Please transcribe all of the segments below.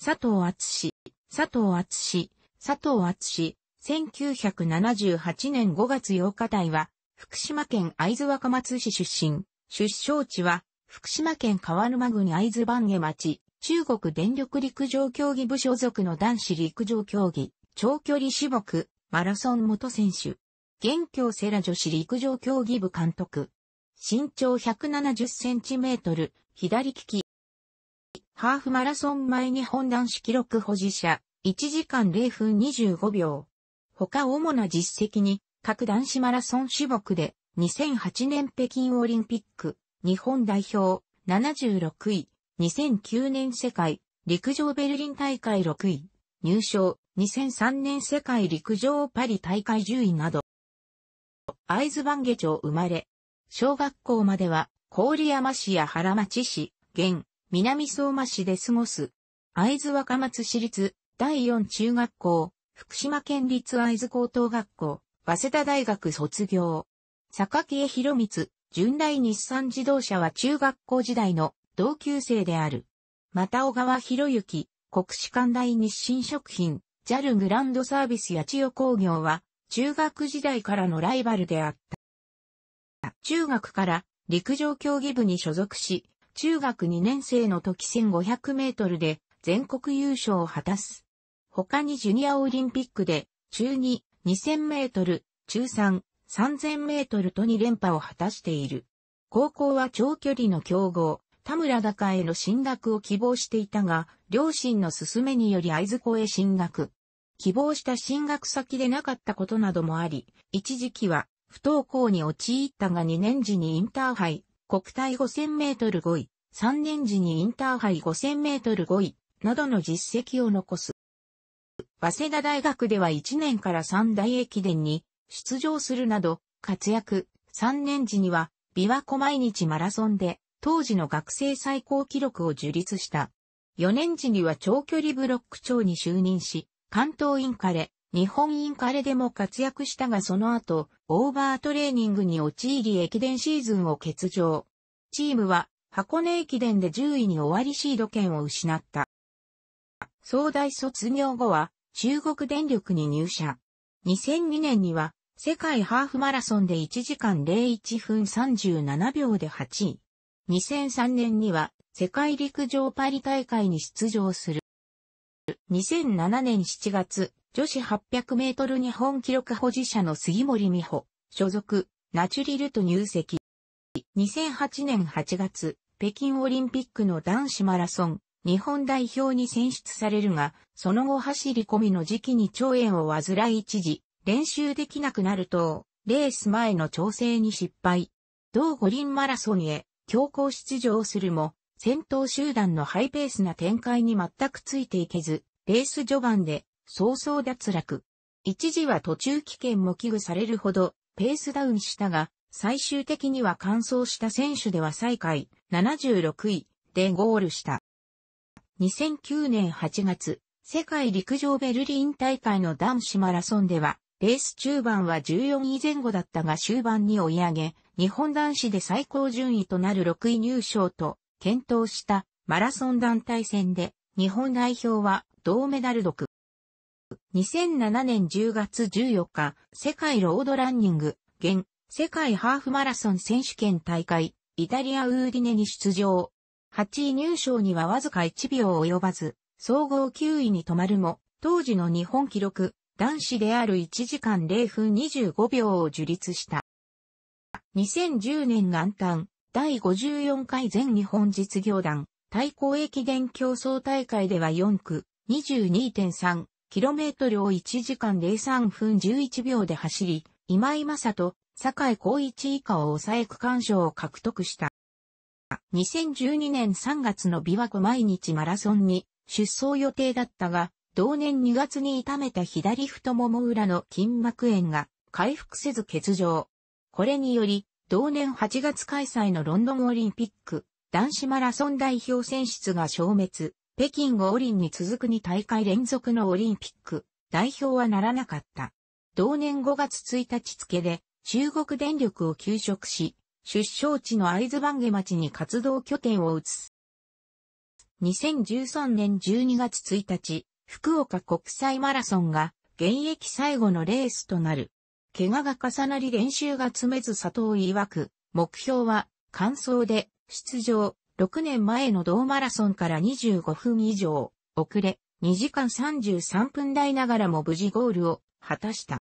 佐藤厚佐藤厚佐藤厚1978年5月8日台は、福島県会津若松市出身。出生地は、福島県川沼郡会津番下町、中国電力陸上競技部所属の男子陸上競技、長距離種目、マラソン元選手。現京セラ女子陸上競技部監督。身長170センチメートル、左利き。ハーフマラソン前日本男子記録保持者、1時間0分25秒。他主な実績に、各男子マラソン種目で、2008年北京オリンピック、日本代表、76位、2009年世界、陸上ベルリン大会6位、入賞、2003年世界陸上パリ大会10位など。会津番下町生まれ、小学校までは、郡山市や原町市、現、南相馬市で過ごす。会津若松市立第4中学校、福島県立会津高等学校、早稲田大学卒業。坂木博光、純来日産自動車は中学校時代の同級生である。また小川博之、国士舘大日清食品、JAL グランドサービスや千代工業は中学時代からのライバルであった。中学から陸上競技部に所属し、中学2年生の時1500メートルで全国優勝を果たす。他にジュニアオリンピックで中2、2000メートル、中3、3000メートルと2連覇を果たしている。高校は長距離の強豪、田村高への進学を希望していたが、両親の勧めにより会津校へ進学。希望した進学先でなかったことなどもあり、一時期は不登校に陥ったが2年時にインターハイ、国体5000メートル5位、3年時にインターハイ5000メートル5位、などの実績を残す。早稲田大学では1年から三大駅伝に出場するなど活躍。3年時には琵琶湖毎日マラソンで当時の学生最高記録を樹立した。4年時には長距離ブロック長に就任し、関東インカレ、日本インカレでも活躍したがその後、オーバートレーニングに陥り駅伝シーズンを欠場。チームは箱根駅伝で10位に終わりシード権を失った。総大卒業後は中国電力に入社。2002年には世界ハーフマラソンで1時間01分37秒で8位。2003年には世界陸上パリ大会に出場する。2007年7月、女子800メートル日本記録保持者の杉森美穂、所属、ナチュリルと入籍。2008年8月、北京オリンピックの男子マラソン、日本代表に選出されるが、その後走り込みの時期に腸炎を患い一時、練習できなくなると、レース前の調整に失敗。同五輪マラソンへ強行出場するも、先頭集団のハイペースな展開に全くついていけず、レース序盤で早々脱落。一時は途中危険も危惧されるほどペースダウンしたが、最終的には完走した選手では最下位76位でゴールした。2009年8月、世界陸上ベルリン大会の男子マラソンでは、レース中盤は14位前後だったが終盤に追い上げ、日本男子で最高順位となる6位入賞と、検討したマラソン団体戦で、日本代表は銅メダル独。2007年10月14日、世界ロードランニング、現、世界ハーフマラソン選手権大会、イタリアウーディネに出場。8位入賞にはわずか1秒及ばず、総合9位に止まるも、当時の日本記録、男子である1時間0分25秒を樹立した。2010年元旦、第54回全日本実業団、対抗駅伝競争大会では4区、22.3キロメートルを1時間03分11秒で走り、今井正人、坂井光一以下を抑え区間賞を獲得した。2012年3月の琵琶湖毎日マラソンに出走予定だったが、同年2月に痛めた左太もも裏の筋膜炎が回復せず欠場。これにより、同年8月開催のロンドンオリンピック男子マラソン代表選出が消滅。北京五輪に続く2大会連続のオリンピック代表はならなかった。同年5月1日付で中国電力を休職し、出生地の会津番下町に活動拠点を移す。2013年12月1日、福岡国際マラソンが現役最後のレースとなる。怪我が重なり練習が詰めず佐藤曰く、目標は完走で出場。6年前の同マラソンから25分以上遅れ、2時間33分台ながらも無事ゴールを果たした。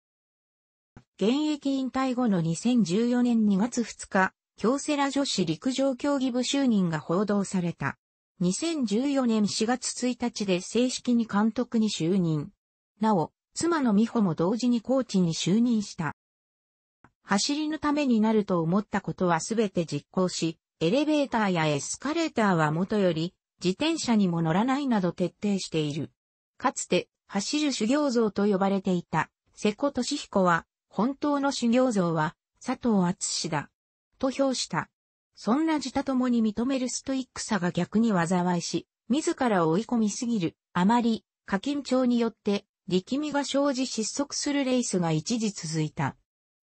現役引退後の2014年2月2日、京セラ女子陸上競技部就任が報道された。2014年4月1日で正式に監督に就任。なお、妻の美穂も同時にコーチに就任した。走りのためになると思ったことはすべて実行し、エレベーターやエスカレーターはもとより、自転車にも乗らないなど徹底している。かつて、走る修行像と呼ばれていた、瀬古俊彦は、本当の修行像は、佐藤厚だ。と評した。そんな自他ともに認めるストイックさが逆に災いし、自ら追い込みすぎる、あまり、過緊張によって、力みが生じ失速するレースが一時続いた。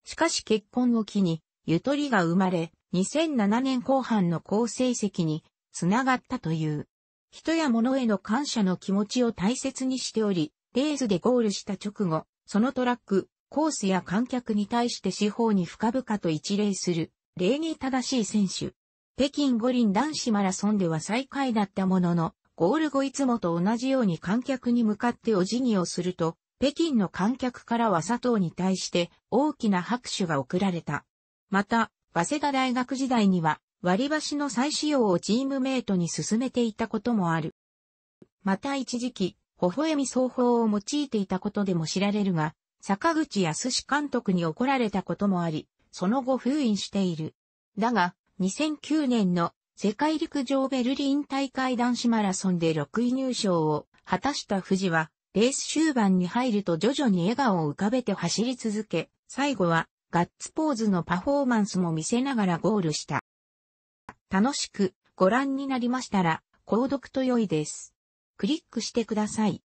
しかし結婚を機に、ゆとりが生まれ、2007年後半の好成績に、つながったという。人や物への感謝の気持ちを大切にしており、レースでゴールした直後、そのトラック、コースや観客に対して四方に深々と一礼する、礼儀正しい選手。北京五輪男子マラソンでは最下位だったものの、ゴール後いつもと同じように観客に向かってお辞儀をすると、北京の観客からは佐藤に対して大きな拍手が送られた。また、早稲田大学時代には割り箸の再使用をチームメイトに進めていたこともある。また一時期、微笑み双方を用いていたことでも知られるが、坂口康監督に怒られたこともあり、その後封印している。だが、2009年の世界陸上ベルリン大会男子マラソンで6位入賞を果たした富士は、レース終盤に入ると徐々に笑顔を浮かべて走り続け、最後はガッツポーズのパフォーマンスも見せながらゴールした。楽しくご覧になりましたら、購読と良いです。クリックしてください。